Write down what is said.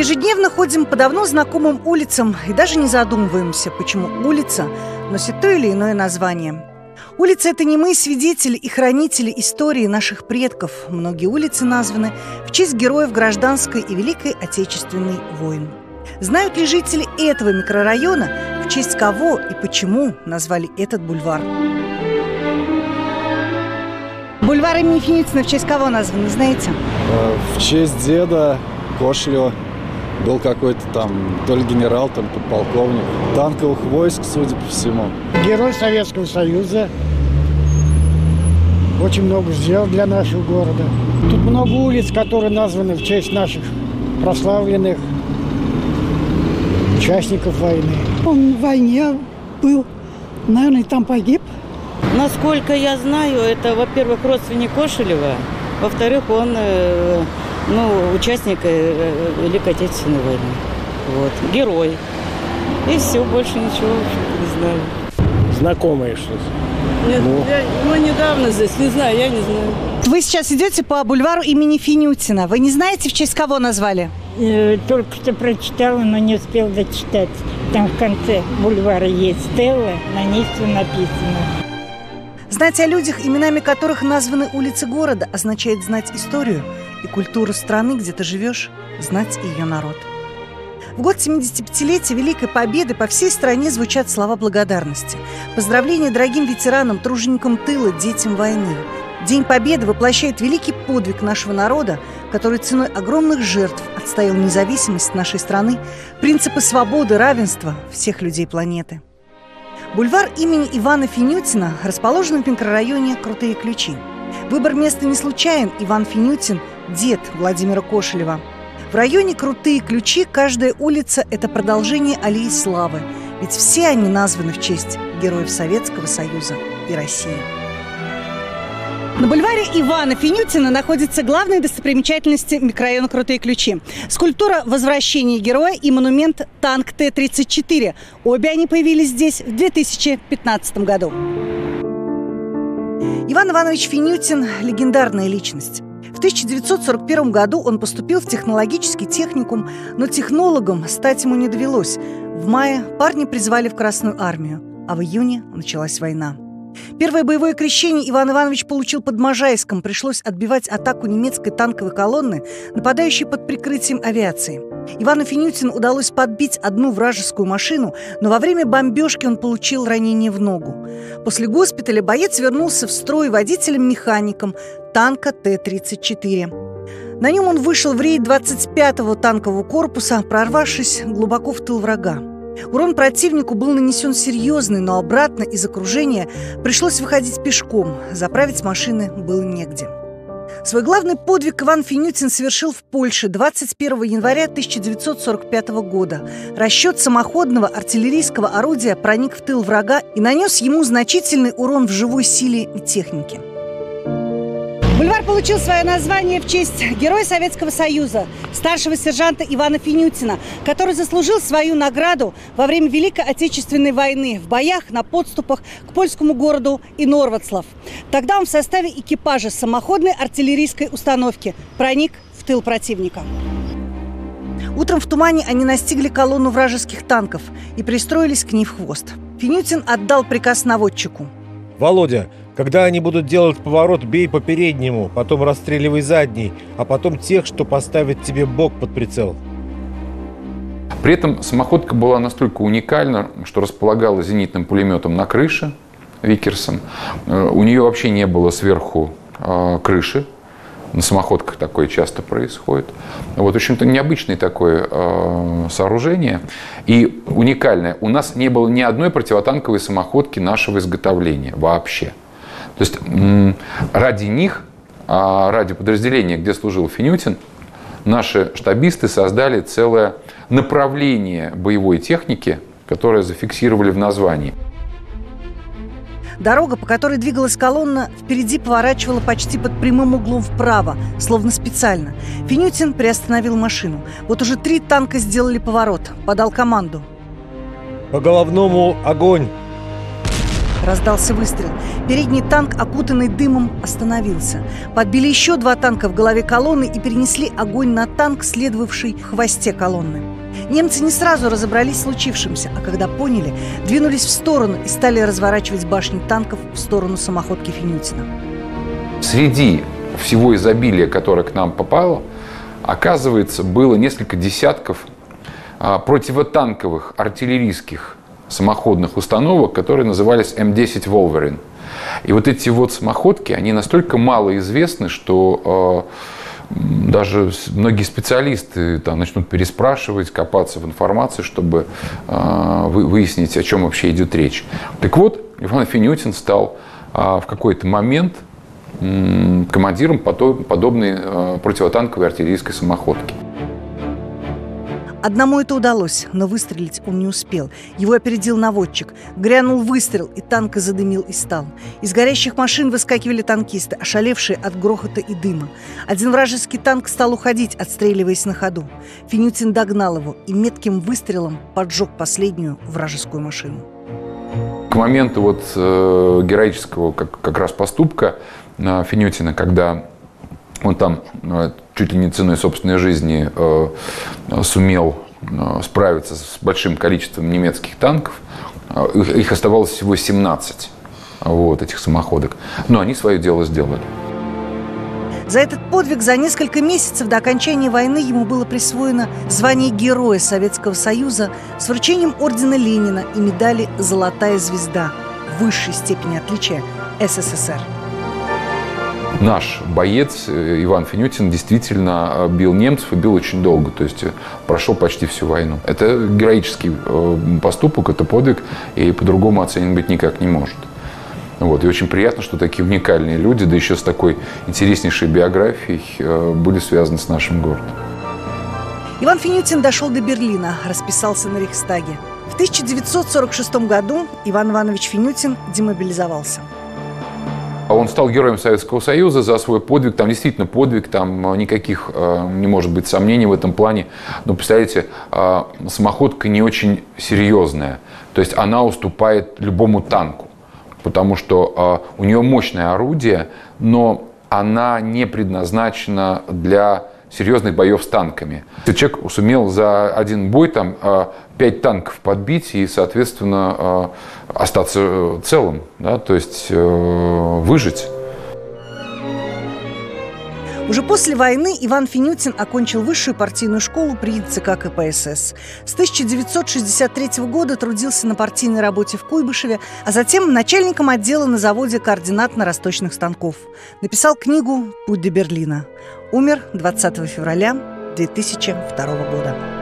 ежедневно ходим по давно знакомым улицам и даже не задумываемся, почему улица носит то или иное название. Улица – это не мы, свидетели и хранители истории наших предков. Многие улицы названы в честь героев гражданской и Великой Отечественной войн. Знают ли жители этого микрорайона, в честь кого и почему назвали этот бульвар? Бульвар имени Финицына в честь кого назван, знаете? Э, в честь деда Кошелева был какой-то там, то ли генерал, то ли подполковник. Танковых войск, судя по всему. Герой Советского Союза. Очень много сделал для нашего города. Тут много улиц, которые названы в честь наших прославленных участников войны. Он в войне был, наверное, там погиб. Насколько я знаю, это, во-первых, родственник Кошелева, во-вторых, он э, ну, участник э, Великой Отечественной войны. Вот. Герой. И все, больше ничего не знаю. Знакомые что-то. Нет, ну. Я, ну, недавно здесь, не знаю, я не знаю. Вы сейчас идете по бульвару имени Финютина. Вы не знаете, в честь кого назвали? Э, только что прочитала, но не успел дочитать. Там в конце бульвара есть стелла, на ней все написано. Знать о людях, именами которых названы улицы города, означает знать историю и культуру страны, где ты живешь, знать ее народ. В год 75-летия Великой Победы по всей стране звучат слова благодарности. Поздравления дорогим ветеранам, труженикам тыла, детям войны. День Победы воплощает великий подвиг нашего народа, который ценой огромных жертв отстоял независимость нашей страны, принципы свободы, равенства всех людей планеты. Бульвар имени Ивана Финютина расположен в микрорайоне Крутые Ключи. Выбор места не случайен. Иван Финютин – дед Владимира Кошелева. В районе Крутые Ключи каждая улица – это продолжение аллеи славы, ведь все они названы в честь героев Советского Союза и России. На бульваре Ивана Финютина находятся главные достопримечательности микрорайона Крутые Ключи. Скульптура «Возвращение героя» и монумент «Танк Т-34». Обе они появились здесь в 2015 году. Иван Иванович Финютин – легендарная личность. В 1941 году он поступил в технологический техникум, но технологом стать ему не довелось. В мае парни призвали в Красную армию, а в июне началась война. Первое боевое крещение Иван Иванович получил под Можайском. Пришлось отбивать атаку немецкой танковой колонны, нападающей под прикрытием авиации. Ивану Финютину удалось подбить одну вражескую машину, но во время бомбежки он получил ранение в ногу. После госпиталя боец вернулся в строй водителем-механиком танка Т-34. На нем он вышел в рейд 25-го танкового корпуса, прорвавшись глубоко в тыл врага. Урон противнику был нанесен серьезный, но обратно из окружения пришлось выходить пешком. Заправить машины было негде. Свой главный подвиг Иван Финютин совершил в Польше 21 января 1945 года. Расчет самоходного артиллерийского орудия проник в тыл врага и нанес ему значительный урон в живой силе и технике. Бульвар получил свое название в честь Героя Советского Союза, старшего сержанта Ивана Финютина, который заслужил свою награду во время Великой Отечественной войны в боях на подступах к польскому городу Инорвацлав. Тогда он в составе экипажа самоходной артиллерийской установки проник в тыл противника. Утром в тумане они настигли колонну вражеских танков и пристроились к ней в хвост. Финютин отдал приказ наводчику. «Володя, когда они будут делать поворот, бей по переднему, потом расстреливай задний, а потом тех, что поставят тебе бок под прицел. При этом самоходка была настолько уникальна, что располагала зенитным пулеметом на крыше Викерсом. Э, у нее вообще не было сверху э, крыши. На самоходках такое часто происходит. Вот, в общем-то, необычное такое э, сооружение и уникальное. У нас не было ни одной противотанковой самоходки нашего изготовления вообще. То есть ради них, а, ради подразделения, где служил Финютин, наши штабисты создали целое направление боевой техники, которое зафиксировали в названии. Дорога, по которой двигалась колонна, впереди поворачивала почти под прямым углом вправо, словно специально. Финютин приостановил машину. Вот уже три танка сделали поворот. Подал команду. По головному огонь! Раздался выстрел. Передний танк, окутанный дымом, остановился. Подбили еще два танка в голове колонны и перенесли огонь на танк, следовавший в хвосте колонны. Немцы не сразу разобрались с случившимся, а когда поняли, двинулись в сторону и стали разворачивать башни танков в сторону самоходки Финютина. Среди всего изобилия, которое к нам попало, оказывается, было несколько десятков а, противотанковых артиллерийских самоходных установок, которые назывались М10 Wolverine. И вот эти вот самоходки, они настолько мало известны, что э, даже многие специалисты там, начнут переспрашивать, копаться в информации, чтобы э, выяснить, о чем вообще идет речь. Так вот, Иван Финютин стал э, в какой-то момент командиром подобной э, противотанковой артиллерийской самоходки. Одному это удалось, но выстрелить он не успел. Его опередил наводчик. Грянул выстрел, и танк задымил и стал. Из горящих машин выскакивали танкисты, ошалевшие от грохота и дыма. Один вражеский танк стал уходить, отстреливаясь на ходу. Финютин догнал его и метким выстрелом поджег последнюю вражескую машину. К моменту вот э, героического как, как раз поступка э, Финютина, когда он там э, чуть ли не ценой собственной жизни э, сумел э, справиться с большим количеством немецких танков. Их оставалось всего 17, вот, этих самоходок. Но они свое дело сделали. За этот подвиг за несколько месяцев до окончания войны ему было присвоено звание Героя Советского Союза с вручением ордена Ленина и медали «Золотая звезда» высшей степени отличия СССР наш боец э, Иван Финютин действительно э, бил немцев и бил очень долго, то есть э, прошел почти всю войну. Это героический поступок, это подвиг, и по-другому оценен быть никак не может. Вот. И очень приятно, что такие уникальные люди, да еще с такой интереснейшей биографией, были связаны с нашим городом. Иван Финютин дошел до Берлина, расписался на Рейхстаге. В 1946 году Иван Иванович Финютин демобилизовался. А он стал героем Советского Союза за свой подвиг. Там действительно подвиг, там э, никаких э, не может быть сомнений в этом плане. Но, представляете, э, самоходка не очень серьезная. То есть она уступает любому танку. Потому что у нее мощное орудие, но она не предназначена для серьезных боев с танками. Человек сумел за один бой там а, пять танков подбить и, соответственно, а, остаться э, целым, да, то есть э, выжить. Уже после войны Иван Финютин окончил высшую партийную школу при ЦК КПСС. С 1963 года трудился на партийной работе в Куйбышеве, а затем начальником отдела на заводе координатно-расточных станков. Написал книгу «Путь до Берлина». Умер 20 февраля 2002 года.